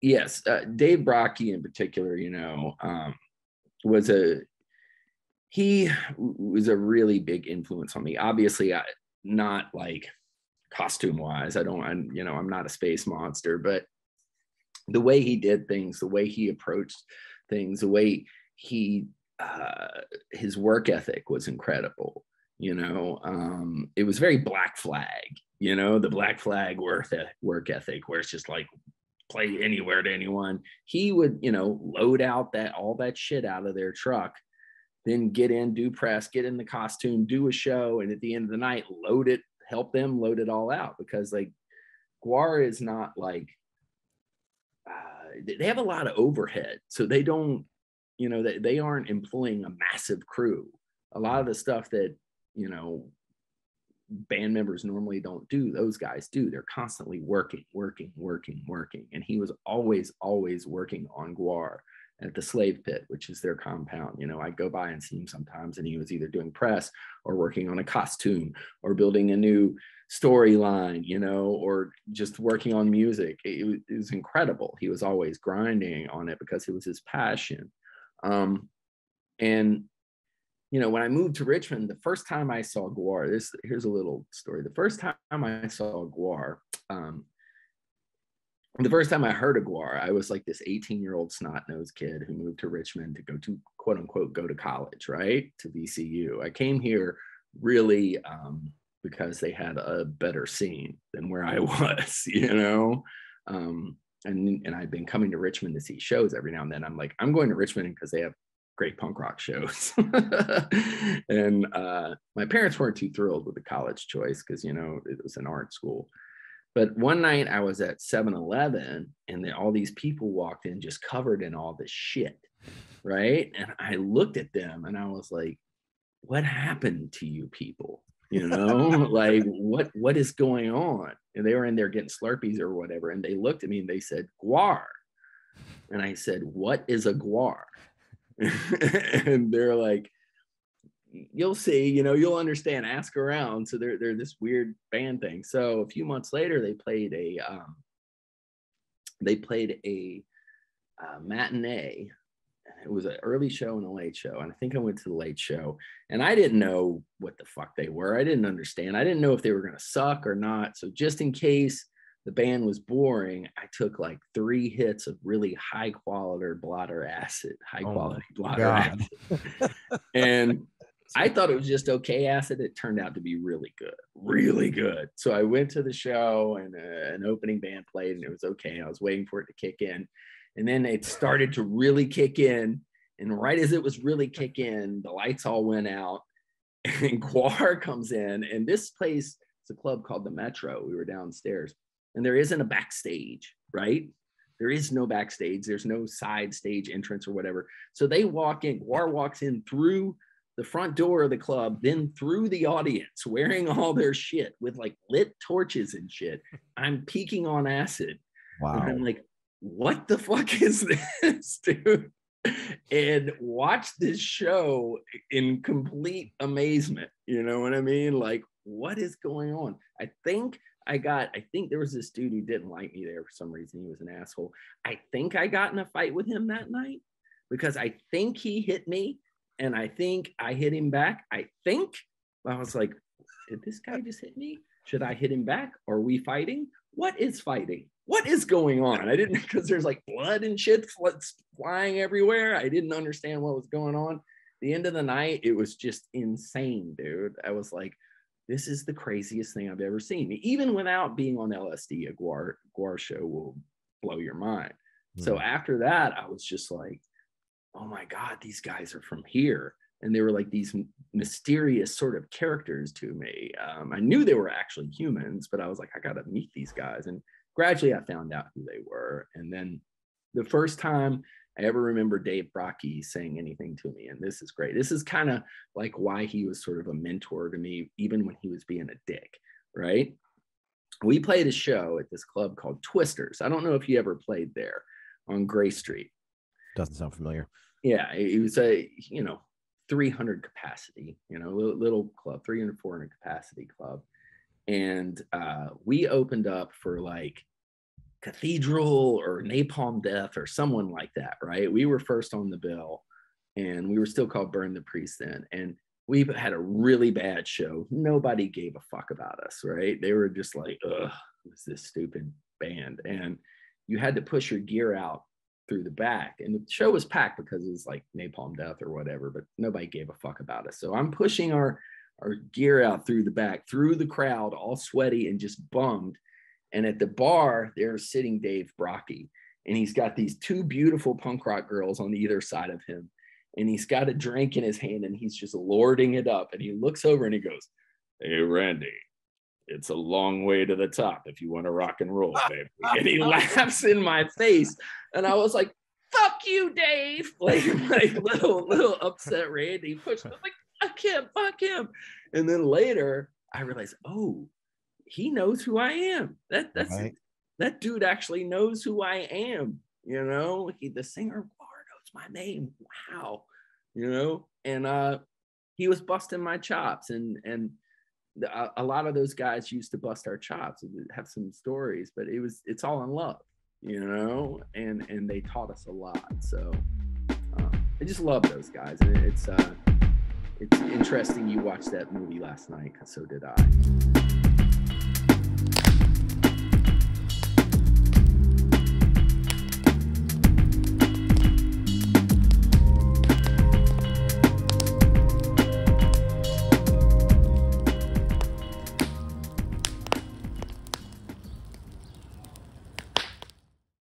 yes, uh, Dave Brockie in particular, you know, um, was a he was a really big influence on me. Obviously, I, not like costume wise. I don't, I'm, you know, I'm not a space monster, but the way he did things, the way he approached things, the way he uh, his work ethic was incredible. You know, um, it was very Black Flag. You know, the Black Flag work work ethic, where it's just like play anywhere to anyone. He would, you know, load out that all that shit out of their truck, then get in, do press, get in the costume, do a show, and at the end of the night, load it, help them load it all out because like GWAR is not like uh, they have a lot of overhead, so they don't, you know, they, they aren't employing a massive crew. A lot of the stuff that you know band members normally don't do those guys do. They're constantly working working working working. And he was always always working on GWAR at the slave pit which is their compound. You know i go by and see him sometimes and he was either doing press or working on a costume or building a new storyline you know or just working on music. It, it, was incredible. He was always grinding on it because it was his passion. Um, and you know, when I moved to Richmond, the first time I saw GWAR, this here's a little story. The first time I saw GWAR, um, the first time I heard of GWAR, I was like this 18 year old snot nosed kid who moved to Richmond to go to quote unquote go to college, right? To VCU. I came here really um, because they had a better scene than where I was, you know. Um, and and I've been coming to Richmond to see shows every now and then. I'm like, I'm going to Richmond because they have great punk rock shows. and uh, my parents weren't too thrilled with the college choice because, you know, it was an art school. But one night I was at 7 Eleven and then all these people walked in just covered in all this shit. Right. And I looked at them and I was like, what happened to you people? You know, like what what is going on? And they were in there getting Slurpees or whatever. And they looked at me and they said, GWAR. And I said, What is a GWAR? and they're like, you'll see, you know, you'll understand, ask around. So they're, they're this weird band thing. So a few months later, they played a, um, they played a uh, matinee. It was an early show and a late show. And I think I went to the late show and I didn't know what the fuck they were. I didn't understand. I didn't know if they were going to suck or not. So just in case the band was boring, I took like three hits of really high quality blotter acid, high oh quality blotter God. acid. and I thought it was just okay acid. It turned out to be really good, really good. So I went to the show and uh, an opening band played and it was okay. I was waiting for it to kick in. And then it started to really kick in. And right as it was really kick in, the lights all went out and GWAR comes in. And this place, it's a club called the Metro. We were downstairs and there isn't a backstage, right? There is no backstage. There's no side stage entrance or whatever. So they walk in. GWAR walks in through the front door of the club, then through the audience, wearing all their shit with like lit torches and shit. I'm peeking on acid. Wow. And I'm like, what the fuck is this, dude? And watch this show in complete amazement. You know what I mean? Like, what is going on? I think I got, I think there was this dude who didn't like me there for some reason. He was an asshole. I think I got in a fight with him that night because I think he hit me and I think I hit him back. I think I was like, did this guy just hit me? Should I hit him back? Are we fighting? What is fighting? What is going on? I didn't because there's like blood and shit flying everywhere. I didn't understand what was going on. The end of the night, it was just insane, dude. I was like, this is the craziest thing I've ever seen. Even without being on LSD, a GWAR, GWAR show will blow your mind. Mm. So after that, I was just like, oh my God, these guys are from here. And they were like these mysterious sort of characters to me. Um, I knew they were actually humans, but I was like, I got to meet these guys. And gradually I found out who they were. And then the first time I ever remember Dave Brockie saying anything to me. And this is great. This is kind of like why he was sort of a mentor to me, even when he was being a dick, right? We played a show at this club called Twisters. I don't know if you ever played there on Gray Street. Doesn't sound familiar. Yeah, it was a, you know, 300 capacity, you know, little, little club, 300, 400 capacity club. And uh, we opened up for like Cathedral or Napalm Death or someone like that, right? We were first on the bill and we were still called Burn the Priest then. And we had a really bad show. Nobody gave a fuck about us, right? They were just like, ugh, what's this stupid band? And you had to push your gear out through the back. And the show was packed because it was like Napalm Death or whatever, but nobody gave a fuck about us. So I'm pushing our our gear out through the back, through the crowd, all sweaty and just bummed. And at the bar, there's sitting Dave Brockie. And he's got these two beautiful punk rock girls on either side of him. And he's got a drink in his hand and he's just lording it up. And he looks over and he goes, Hey, Randy, it's a long way to the top if you want to rock and roll, baby. and he laughs in my face. And I was like, fuck you, Dave. Like, like little, little upset Randy pushed me. like, fuck him, fuck him. And then later I realized, oh, he knows who I am. That that's right. that dude actually knows who I am. You know, he the singer knows my name. Wow. You know, and uh he was busting my chops and and a, a lot of those guys used to bust our chops and have some stories, but it was it's all in love, you know, and and they taught us a lot. So um, I just love those guys, and it's uh, it's interesting you watched that movie last night so did I.